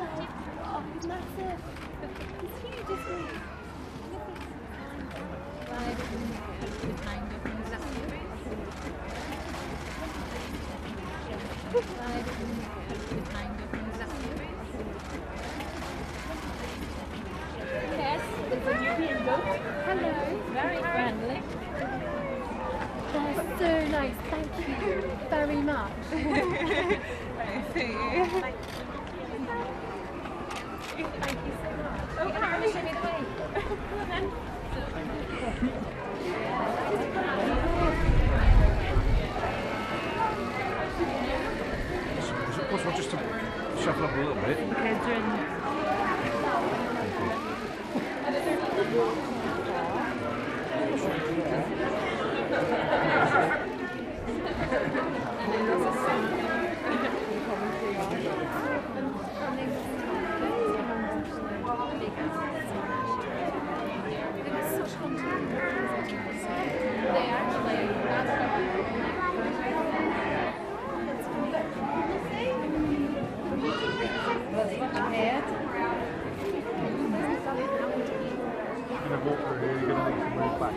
Oh, he's massive. He's huge, isn't he? Yes, there's a European goat. Hello. Very friendly. They're so nice. Thank you very much. Thank you so much. Oh, possible just to shuffle up a little bit actually You're going to walk through here, you're going to need to move back.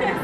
Just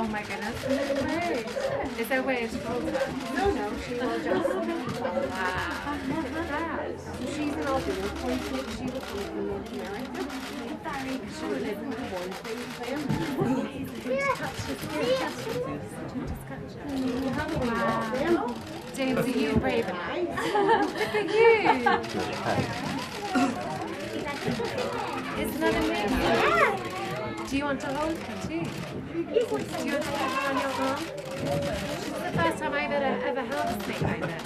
Oh my goodness. Is there a way to hold? No, no, she will just. Wow. She's an albino corn snake. She will come from North America. She will live in the horn thing Wow. James, are you brave enough? Look at you. Isn't that amazing? Do you want to hold her too? Do you want to hold her on your arm? This is the first time I've ever, ever held a snake like this.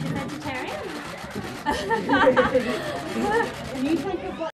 She's vegetarian. And you think of what